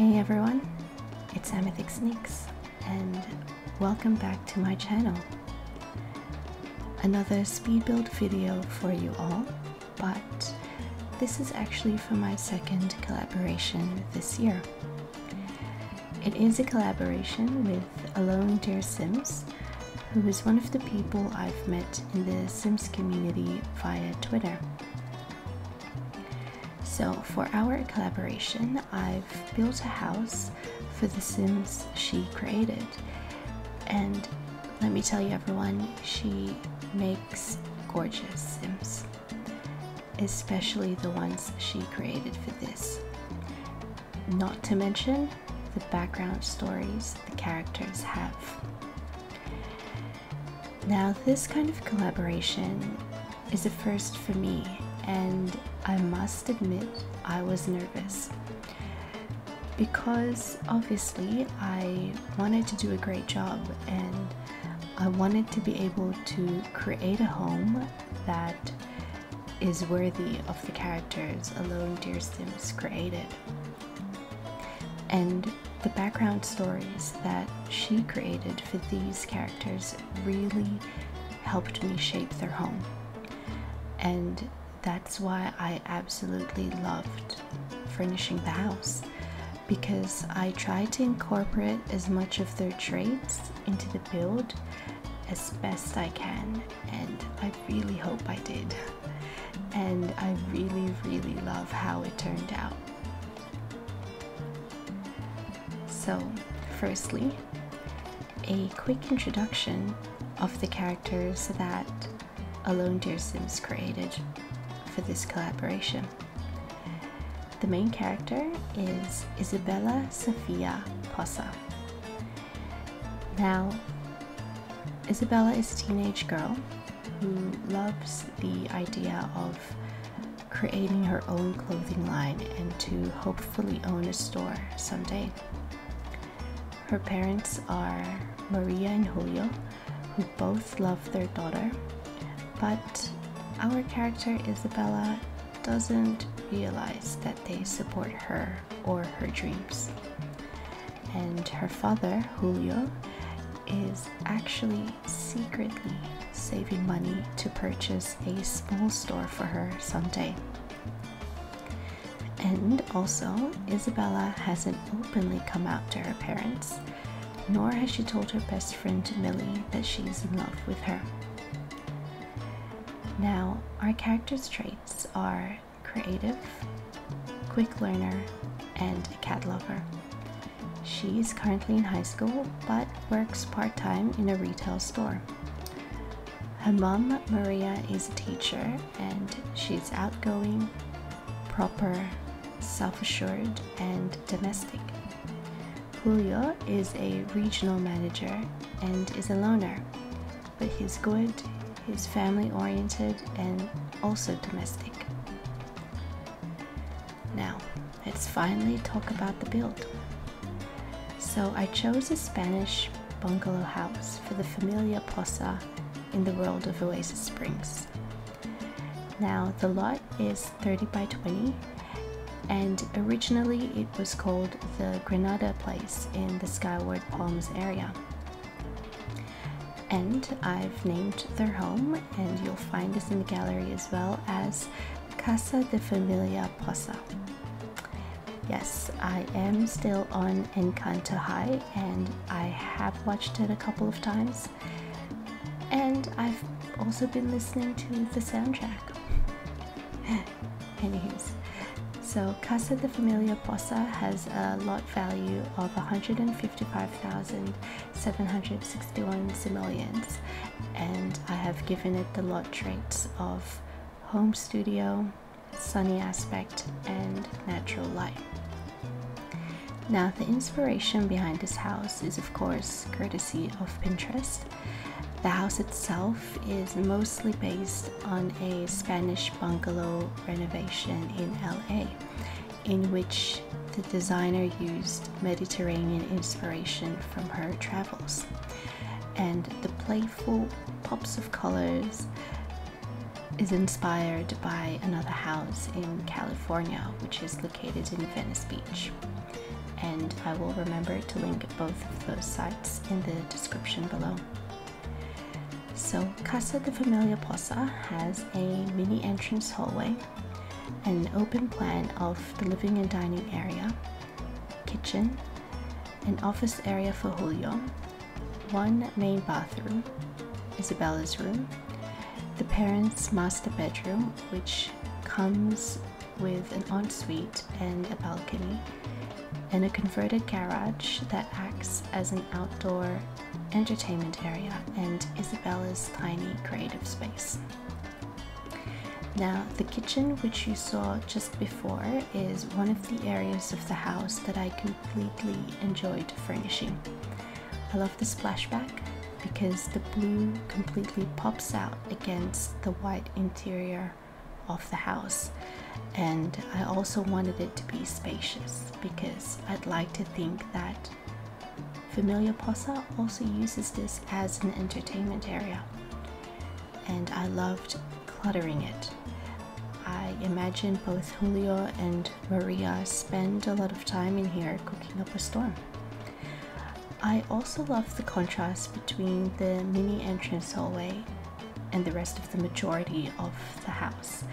Hey everyone, it's Amethyxtnix, and welcome back to my channel. Another speed build video for you all, but this is actually for my second collaboration this year. It is a collaboration with Alone Dear Sims, who is one of the people I've met in the Sims community via Twitter. So, for our collaboration, I've built a house for the Sims she created. And let me tell you, everyone, she makes gorgeous Sims, especially the ones she created for this. Not to mention the background stories the characters have. Now, this kind of collaboration is a first for me, and I must admit I was nervous because obviously I wanted to do a great job and I wanted to be able to create a home that is worthy of the characters Alone Dear Sims created. And the background stories that she created for these characters really helped me shape their home. And that's why I absolutely loved furnishing the house because I tried to incorporate as much of their traits into the build as best I can, and I really hope I did. And I really, really love how it turned out. So, firstly, a quick introduction of the characters that Alone Dear Sims created for this collaboration. The main character is Isabella Sofia Posa. Now, Isabella is a teenage girl who loves the idea of creating her own clothing line and to hopefully own a store someday. Her parents are Maria and Julio, who both love their daughter, but our character Isabella doesn't realize that they support her or her dreams. And her father, Julio, is actually secretly saving money to purchase a small store for her someday. And also, Isabella hasn't openly come out to her parents, nor has she told her best friend Millie that she's in love with her. Now, our character's traits are creative, quick learner, and a cat lover. She is currently in high school but works part time in a retail store. Her mom, Maria, is a teacher and she's outgoing, proper, self assured, and domestic. Julio is a regional manager and is a loner, but he's good, He's family oriented and also domestic. Now, let's finally talk about the build. So, I chose a Spanish bungalow house for the Familia Posa in the world of Oasis Springs. Now, the lot is 30 by 20, and originally it was called the Granada Place in the Skyward Palms area and I've named their home, and you'll find this in the gallery as well as Casa de Familia Posa. Yes, I am still on Encanto High, and I have watched it a couple of times, and I've also been listening to the soundtrack. Anyways, so Casa de Familia Posa has a lot value of 155,761 simoleons and I have given it the lot traits of home studio, sunny aspect, and natural light. Now, the inspiration behind this house is, of course, courtesy of Pinterest. The house itself is mostly based on a Spanish bungalow renovation in LA, in which the designer used Mediterranean inspiration from her travels. And the playful pops of colors is inspired by another house in California, which is located in Venice Beach. And I will remember to link both of those sites in the description below. So, Casa de Familia Posa has a mini entrance hallway, an open plan of the living and dining area, kitchen, an office area for Julio, one main bathroom, Isabella's room, the parents' master bedroom, which comes with an ensuite and a balcony, and a converted garage that acts as an outdoor entertainment area and Isabella's tiny creative space. Now, the kitchen, which you saw just before, is one of the areas of the house that I completely enjoyed furnishing. I love the splashback because the blue completely pops out against the white interior of the house. And I also wanted it to be spacious because I'd like to think that Familia Posa also uses this as an entertainment area. And I loved cluttering it. I imagine both Julio and Maria spend a lot of time in here cooking up a storm. I also love the contrast between the mini entrance hallway and the rest of the majority of the house.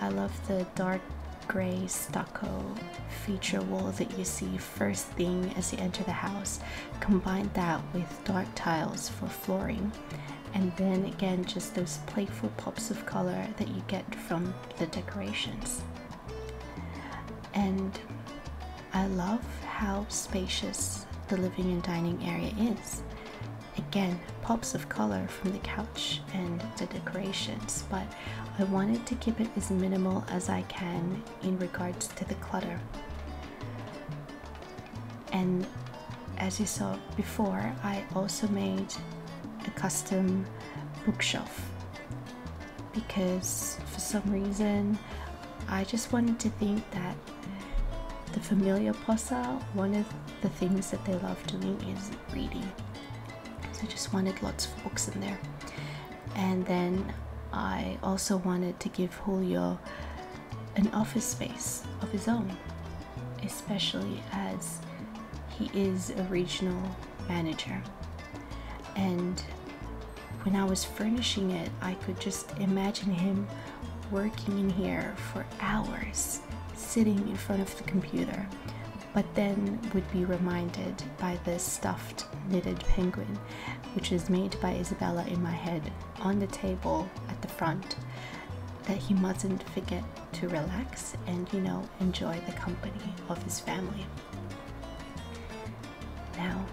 I love the dark gray stucco feature wall that you see first thing as you enter the house. Combine that with dark tiles for flooring and then again just those playful pops of color that you get from the decorations. And I love how spacious the living and dining area is. Again, pops of color from the couch and the decorations, but I wanted to keep it as minimal as I can in regards to the clutter. And as you saw before, I also made a custom bookshelf because for some reason I just wanted to think that the Familia Posa, one of the things that they love doing is reading. I just wanted lots of books in there. And then I also wanted to give Julio an office space of his own, especially as he is a regional manager. And when I was furnishing it, I could just imagine him working in here for hours sitting in front of the computer, but then would be reminded by the stuffed knitted penguin, which is made by Isabella in my head on the table at the front, that he mustn't forget to relax and, you know, enjoy the company of his family. Now,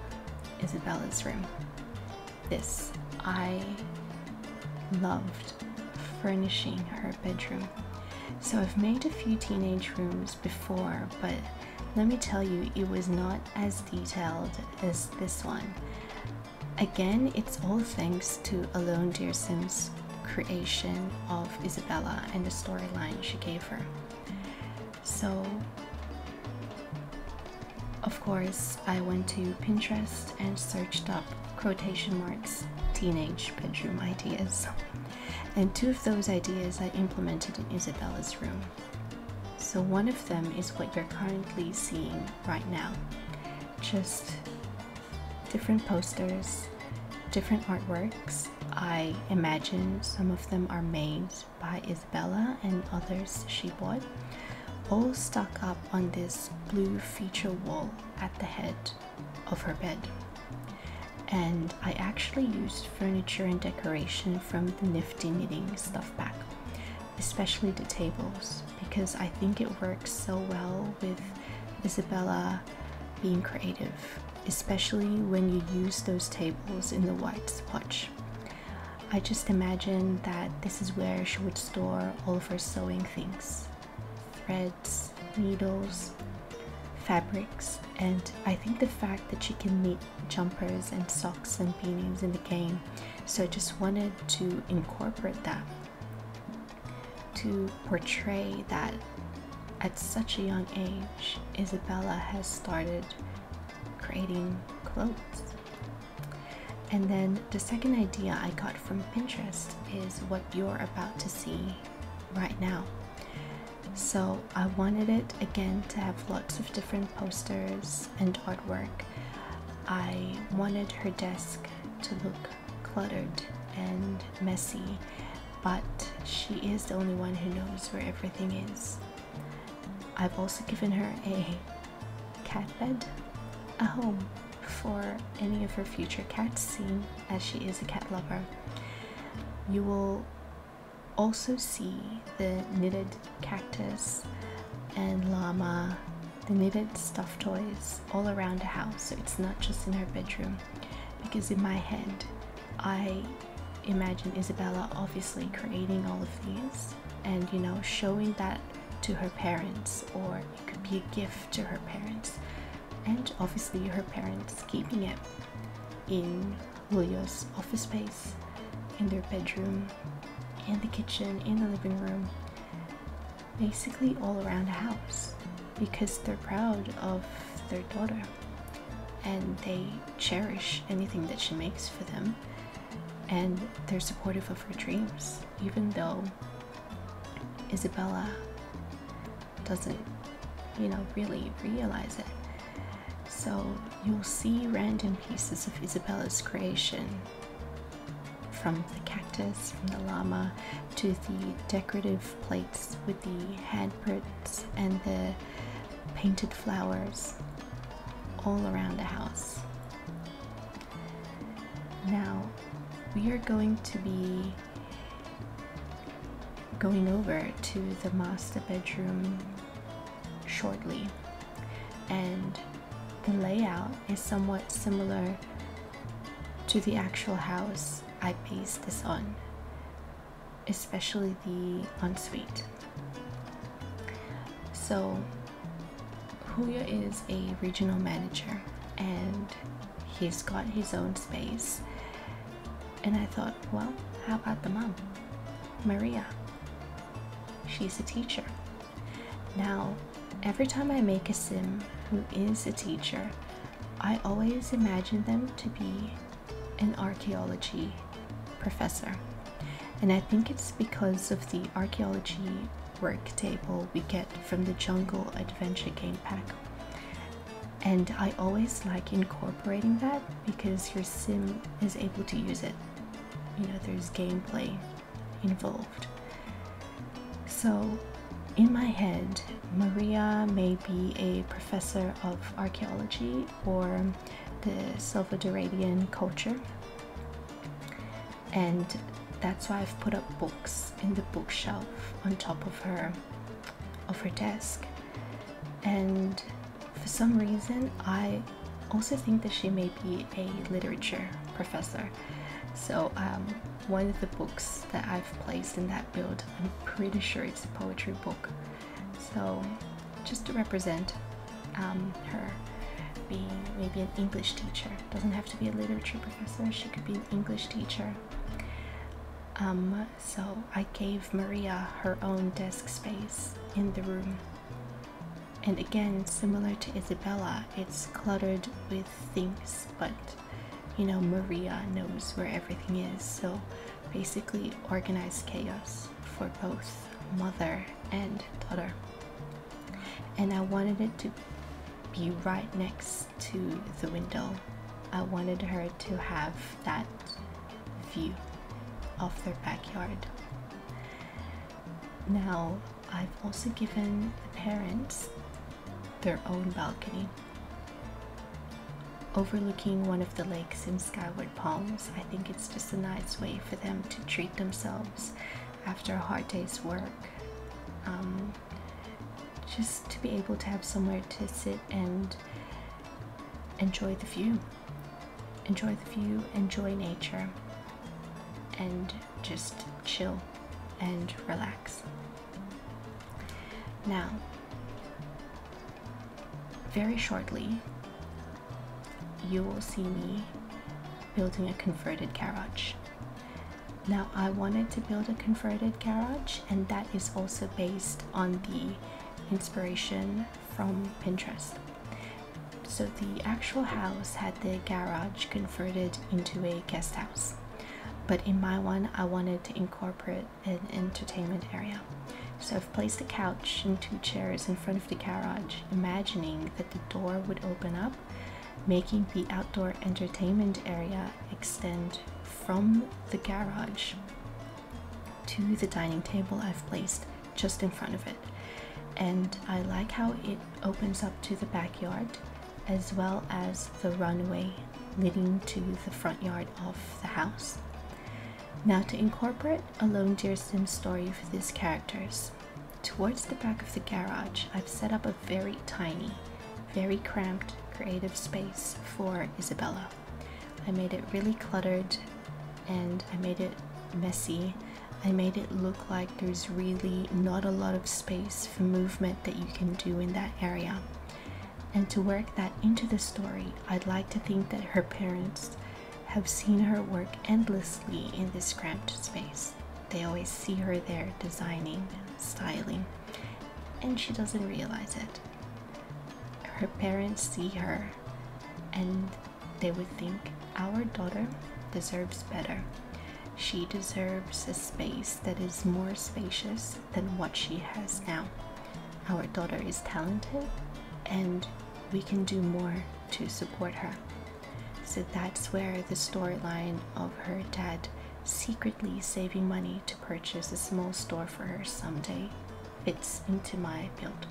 Isabella's room. This, I loved furnishing her bedroom so I've made a few teenage rooms before, but let me tell you, it was not as detailed as this one. Again, it's all thanks to Alone Dear Sims' creation of Isabella and the storyline she gave her. So, of course, I went to Pinterest and searched up quotation marks teenage bedroom ideas. And two of those ideas I implemented in Isabella's room. So one of them is what you're currently seeing right now. Just different posters, different artworks. I imagine some of them are made by Isabella and others she bought, all stuck up on this blue feature wall at the head of her bed and I actually used furniture and decoration from the Nifty Knitting stuff pack, especially the tables, because I think it works so well with Isabella being creative, especially when you use those tables in the white swatch. I just imagine that this is where she would store all of her sewing things threads, needles, fabrics, and I think the fact that she can knit jumpers and socks and beanies in the game, so I just wanted to incorporate that to portray that at such a young age, Isabella has started creating clothes. And then the second idea I got from Pinterest is what you're about to see right now. So I wanted it again to have lots of different posters and artwork. I wanted her desk to look cluttered and messy, but she is the only one who knows where everything is. I've also given her a cat bed, a home for any of her future cats, seeing as she is a cat lover. You will also see the knitted cactus and llama, the knitted stuffed toys all around the house. So it's not just in her bedroom. Because in my head, I imagine Isabella obviously creating all of these and you know showing that to her parents or it could be a gift to her parents and obviously her parents keeping it in Julio's office space in their bedroom in the kitchen in the living room basically all around the house because they're proud of their daughter and they cherish anything that she makes for them and they're supportive of her dreams, even though Isabella doesn't, you know, really realize it. So you'll see random pieces of Isabella's creation from the cactus, from the llama, to the decorative plates with the handprints and the painted flowers all around the house. Now, we are going to be going over to the master bedroom shortly and the layout is somewhat similar to the actual house I based this on, especially the ensuite. So, Julio is a regional manager and he's got his own space and I thought, well, how about the mom? Maria. She's a teacher. Now, every time I make a sim who is a teacher, I always imagine them to be an archaeology professor. And I think it's because of the archaeology work table we get from the Jungle Adventure game pack. And I always like incorporating that because your sim is able to use it you know there's gameplay involved. So in my head maria may be a professor of archaeology or the salvadorian culture. And that's why i've put up books in the bookshelf on top of her of her desk. And for some reason i also think that she may be a literature professor so um, one of the books that I've placed in that build, I'm pretty sure it's a poetry book. So just to represent um, her being maybe an English teacher. Doesn't have to be a literature professor, she could be an English teacher. Um, so I gave Maria her own desk space in the room. And again, similar to Isabella, it's cluttered with things, but you know, Maria knows where everything is. So basically, organized chaos for both mother and daughter. And I wanted it to be right next to the window. I wanted her to have that view of their backyard. Now, I've also given the parents their own balcony overlooking one of the lakes in Skyward Palms. I think it's just a nice way for them to treat themselves after a hard day's work. Um, just to be able to have somewhere to sit and enjoy the view. Enjoy the view, enjoy nature, and just chill and relax. Now, very shortly, you will see me building a converted garage. Now I wanted to build a converted garage and that is also based on the inspiration from Pinterest. So the actual house had the garage converted into a guest house. But in my one, I wanted to incorporate an entertainment area. So I've placed a couch and two chairs in front of the garage, imagining that the door would open up, making the outdoor entertainment area extend from the garage to the dining table I've placed just in front of it. And I like how it opens up to the backyard as well as the runway leading to the front yard of the house. Now, to incorporate Alone Dear Sims story for these characters, towards the back of the garage, I've set up a very tiny, very cramped creative space for Isabella. I made it really cluttered and I made it messy. I made it look like there's really not a lot of space for movement that you can do in that area. And to work that into the story, I'd like to think that her parents have seen her work endlessly in this cramped space. They always see her there designing and styling, and she doesn't realize it. Her parents see her and they would think our daughter deserves better. She deserves a space that is more spacious than what she has now. Our daughter is talented and we can do more to support her. So that's where the storyline of her dad secretly saving money to purchase a small store for her someday fits into my build.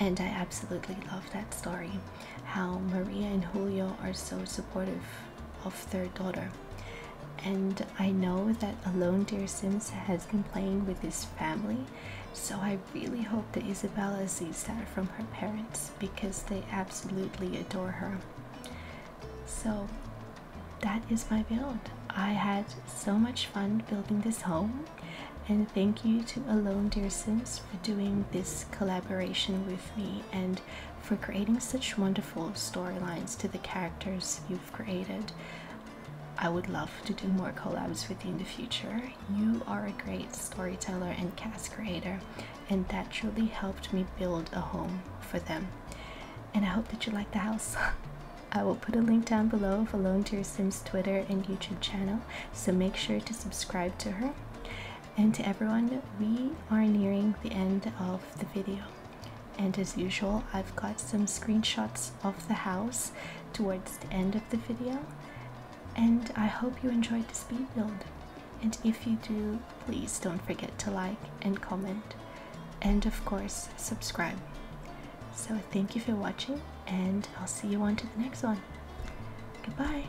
And I absolutely love that story how Maria and Julio are so supportive of their daughter. And I know that Alone Dear Sims has been playing with his family, so I really hope that Isabella sees that from her parents because they absolutely adore her. So that is my build. I had so much fun building this home and thank you to Alone Dear Sims for doing this collaboration with me and for creating such wonderful storylines to the characters you've created. I would love to do more collabs with you in the future. You are a great storyteller and CAS creator, and that truly helped me build a home for them. And I hope that you like the house. I will put a link down below of Alone Dear Sims Twitter and YouTube channel, so make sure to subscribe to her and to everyone, we are nearing the end of the video. And as usual, I've got some screenshots of the house towards the end of the video. And I hope you enjoyed the speed build. And if you do, please don't forget to like and comment. And of course, subscribe. So thank you for watching, and I'll see you on to the next one. Goodbye.